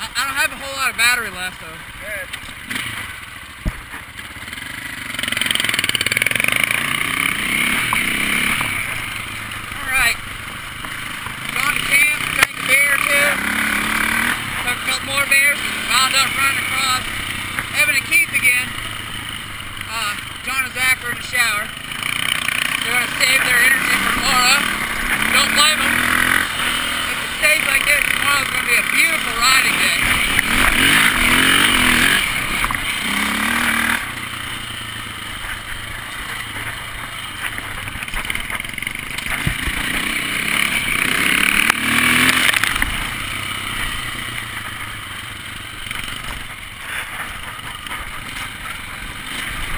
I, I don't have a whole lot of battery left though. More wound up running across Evan and Keith again. Uh, John the shower. This, tomorrow's gonna be a beautiful riding day.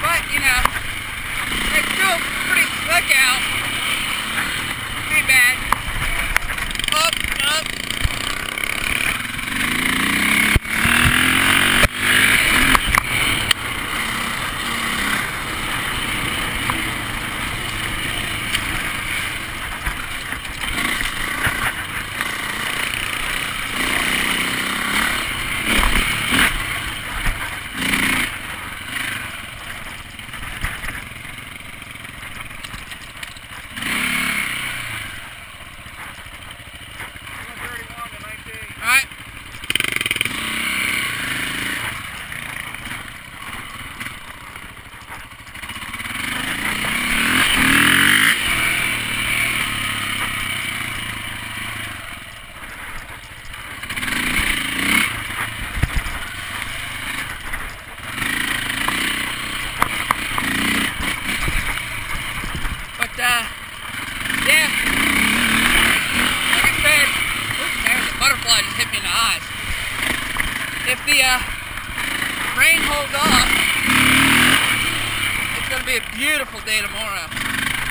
But, you know, it's still pretty slick out. Pretty bad. Up, up. Thirty-one to nineteen. Alright. But, uh, yeah. Like I said, oops, there's a butterfly just hit me in the eyes. If the uh, rain holds off, it's gonna be a beautiful day tomorrow.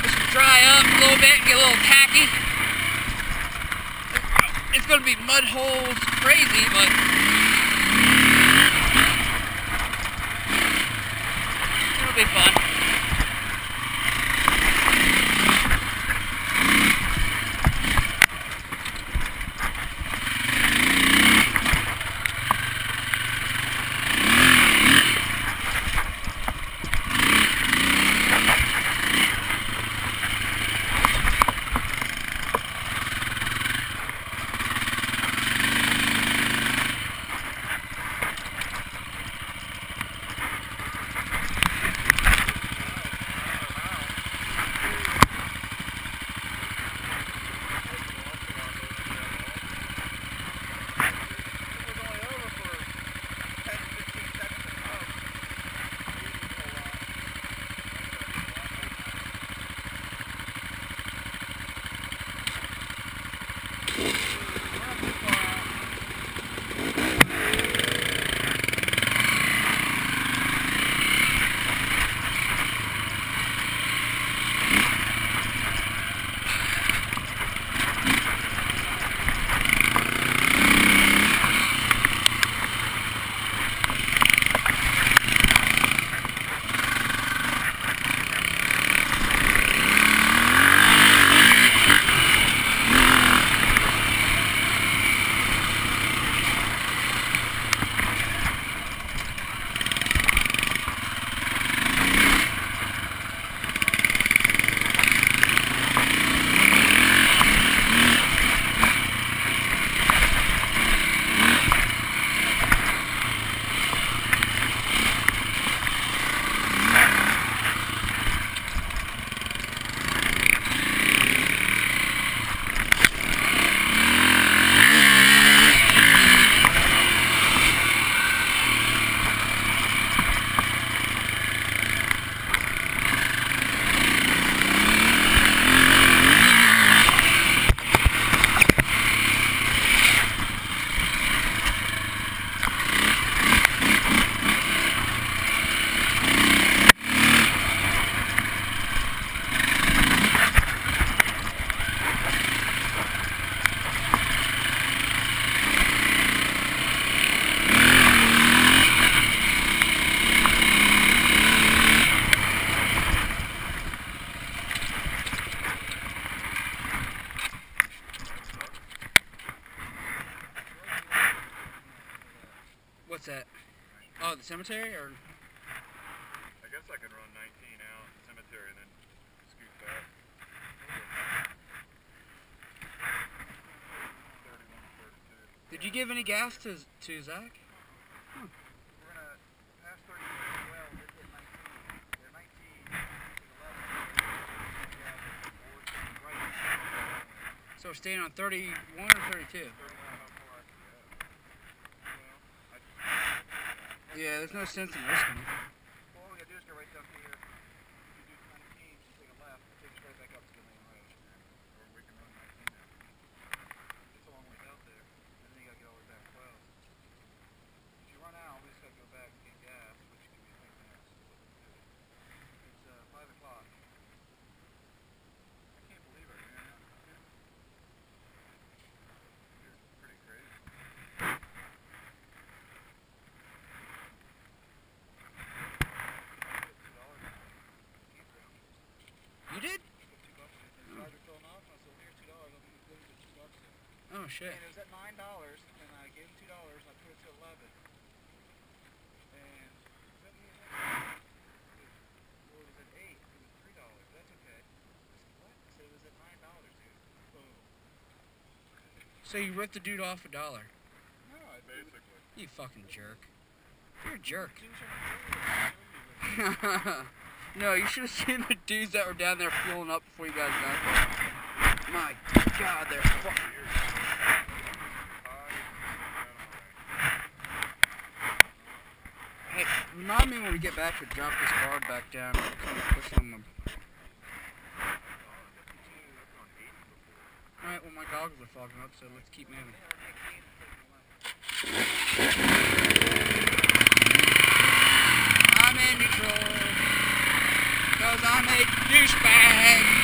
This will dry up a little bit, get a little tacky. It's gonna be mud holes crazy, but it'll be fun. Oh, the cemetery or? I guess I can run 19 out cemetery and then scoot back. 31, 32. Did you give any gas to to Zach? We're gonna pass 32 as well. Just hit 19. They're 19. Right. So we're staying on 31 or 32? 31 how far I can go. Well, I Yeah, there's no sense in risking it. Well, all we gotta do is go right down here. If you do 19, just take a left, it takes us right back up to the main road. Or we can run 19 now. It's a long way out there, and then you gotta get all the way back 12. If you run out, we just gotta go back and get gas, which can be a pain in the ass. It's uh, 5 o'clock. I can't believe I ran out. It's pretty crazy. You did? Two bucks. The charger fell off. I said, "Here, two dollars." I'll give you the two bucks. Oh shit. And it was at nine dollars, and I gave him two dollars, and I put it to eleven. And then he was like, well, it was at eight. It was three dollars. That's okay. I said, what? I said it was at nine dollars, dude. Boom. So you ripped the dude off a dollar. No, I basically. You fucking jerk. You're a jerk. Dude, trying to no, you should have seen the dudes that were down there fueling up before you guys got there. My god, they're fucking. Remind me when we get back to drop this bar back down. Kind of push on them. Alright, well my goggles are fogging up, so let's keep moving. I'm in neutral. Cause I'm a douchebag.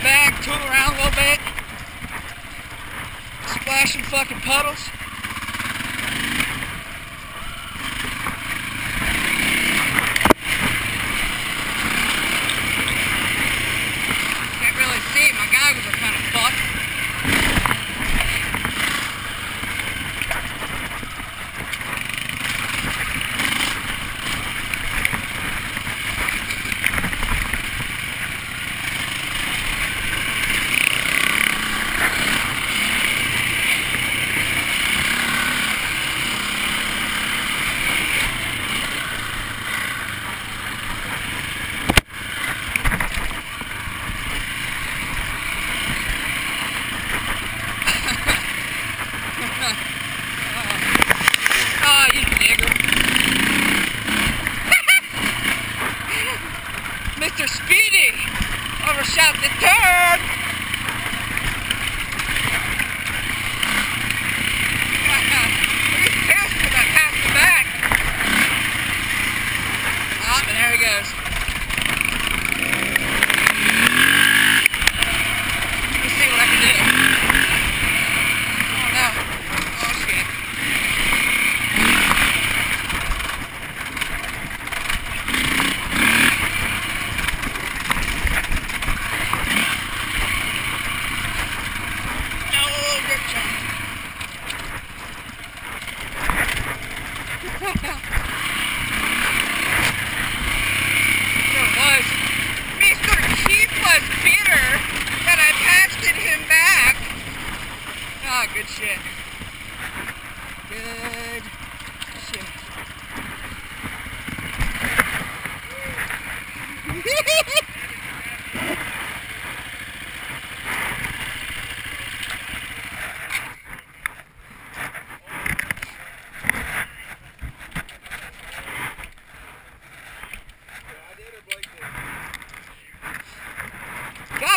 back, turn around a little bit, splashing fucking puddles.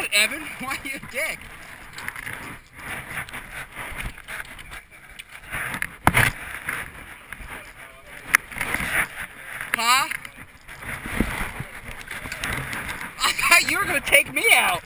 it, Evan. Why you a dick? Huh? I thought you were going to take me out.